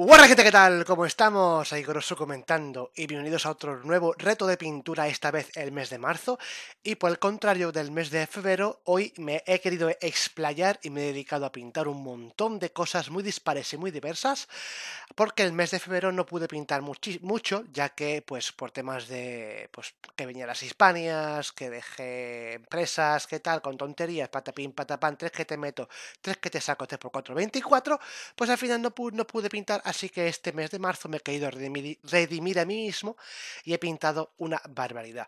Hola gente, ¿qué tal? ¿Cómo estamos? Ahí Grosso comentando y bienvenidos a otro nuevo reto de pintura, esta vez el mes de marzo y por el contrario del mes de febrero, hoy me he querido explayar y me he dedicado a pintar un montón de cosas muy dispares y muy diversas porque el mes de febrero no pude pintar mucho ya que pues por temas de pues que venían las Hispanias, que dejé empresas, qué tal, con tonterías, patapín, patapán, tres que te meto, tres que te saco, tres por cuatro, 24, pues al final no pude pintar así que este mes de marzo me he querido redimir, a mí mismo y he pintado una barbaridad.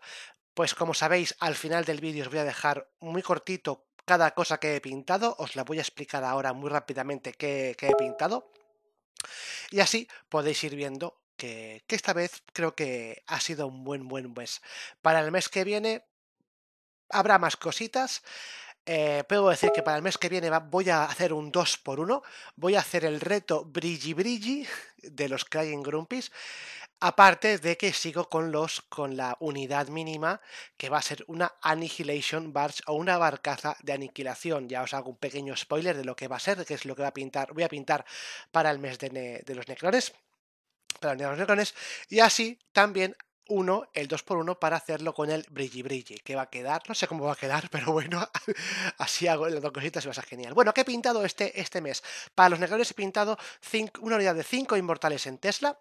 Pues como sabéis, al final del vídeo os voy a dejar muy cortito cada cosa que he pintado, os la voy a explicar ahora muy rápidamente qué, he pintado. Y así podéis ir viendo que, esta vez creo que ha sido un buen, buen mes. Para el mes que viene habrá más cositas. Eh, puedo decir que para el mes que viene voy a hacer un 2x1. Voy a hacer el reto Brilli Brilli de los Crying Grumpies. Aparte de que sigo con los con la unidad mínima, que va a ser una Annihilation Barge o una barcaza de aniquilación. Ya os hago un pequeño spoiler de lo que va a ser, que es lo que va a pintar, voy a pintar para el mes de, de los necrones. Para los necrones. Y así también uno, el 2x1 para hacerlo con el brilli brilli, que va a quedar, no sé cómo va a quedar, pero bueno, así hago las dos cositas y va a ser genial. Bueno, ¿qué he pintado este, este mes? Para los negros he pintado una unidad de 5 inmortales en Tesla,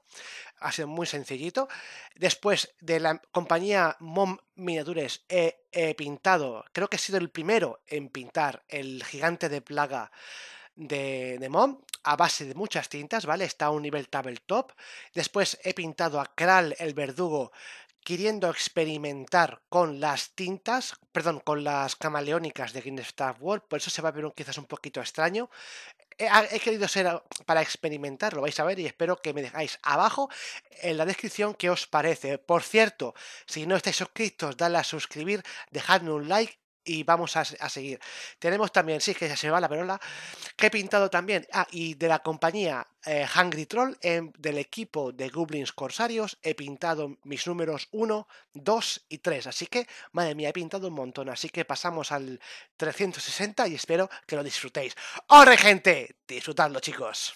ha sido muy sencillito. Después de la compañía Mom Miniatures he, pintado, creo que he sido el primero en pintar el gigante de plaga de, de Mom, a base de muchas tintas, ¿vale? Está a un nivel tabletop. Después he pintado a Kral el verdugo queriendo experimentar con las tintas, perdón, con las camaleónicas de Star World, por eso se va a ver quizás un poquito extraño. He, querido ser para experimentar, lo vais a ver y espero que me dejáis abajo en la descripción qué os parece. Por cierto, si no estáis suscritos, dale a suscribir, dejadme un like y vamos a, seguir. Tenemos también, sí, que se me va la perola, que he pintado también, ah, y de la compañía eh, Hungry Troll, em, del equipo de Goblins Corsarios, he pintado mis números 1, 2 y 3. Así que, madre mía, he pintado un montón. Así que pasamos al 360 y espero que lo disfrutéis. ¡Ore, gente! Disfrutadlo, chicos.